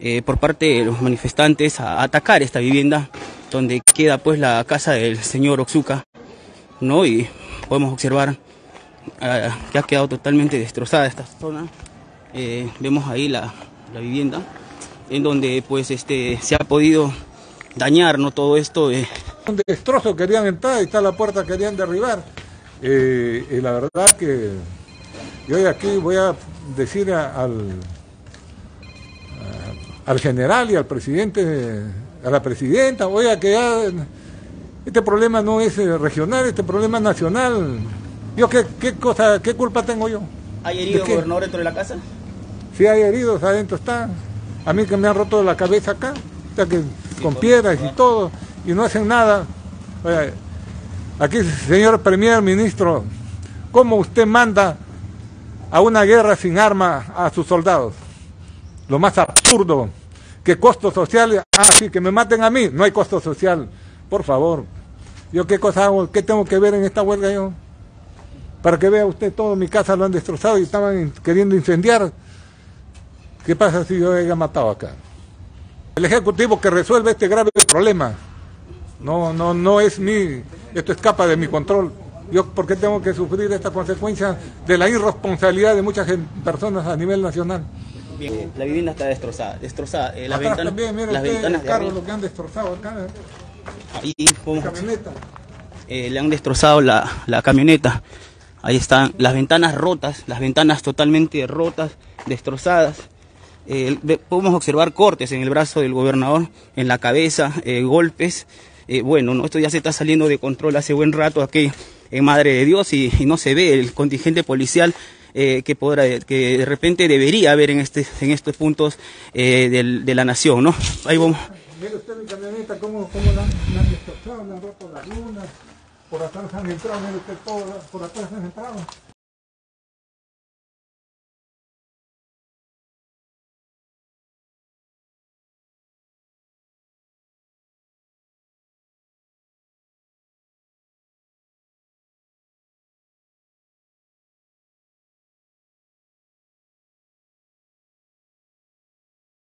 eh, por parte de los manifestantes a atacar esta vivienda donde queda pues la casa del señor Oxuca, ¿no? Y podemos observar ah, que ha quedado totalmente destrozada esta zona. Eh, vemos ahí la, la vivienda en donde pues este se ha podido dañar no todo esto Un destrozo querían entrar y está la puerta querían derribar. Eh, y la verdad que yo aquí voy a decir al, al general y al presidente, a la presidenta, oiga que ya este problema no es eh, regional, este problema es nacional. Yo qué, qué cosa, qué culpa tengo yo. ¿Hay ¿De herido qué? gobernador dentro de la casa? Si hay heridos adentro están. A mí que me han roto la cabeza acá, o sea que con piedras y todo, y no hacen nada. Oiga, aquí, señor Premier Ministro, ¿cómo usted manda a una guerra sin arma a sus soldados? Lo más absurdo, que costo social, ah, sí, que me maten a mí, no hay costo social, por favor. ¿Yo qué cosa hago, qué tengo que ver en esta huelga yo? Para que vea usted todo, mi casa lo han destrozado y estaban queriendo incendiar. ¿Qué pasa si yo haya matado acá? El ejecutivo que resuelve este grave problema. No, no, no es mi, esto escapa de mi control. Yo, ¿por qué tengo que sufrir esta consecuencia de la irresponsabilidad de muchas personas a nivel nacional? Bien, la vivienda está destrozada, destrozada. eh, las Atrás ventanas, también, las usted, ventanas el carro, lo que han destrozado acá, ¿eh? ahí podemos- camioneta. eh, le han destrozado la, la camioneta. Ahí están las ventanas rotas, las ventanas totalmente rotas, destrozadas. Eh, podemos observar cortes en el brazo del gobernador, en la cabeza, eh, golpes. Eh, bueno, ¿no? esto ya se está saliendo de control hace buen rato aquí en Madre de Dios y, y no se ve el contingente policial eh, que, podrá, que de repente debería haber en, este, en estos puntos eh, del- de la nación. ¿no? Ahí vamos. Mire usted mi camioneta, cómo, cómo la, han- la destrozado, le han roto las lunas, por atrás han entrado, mire usted todo, por atrás han entrado.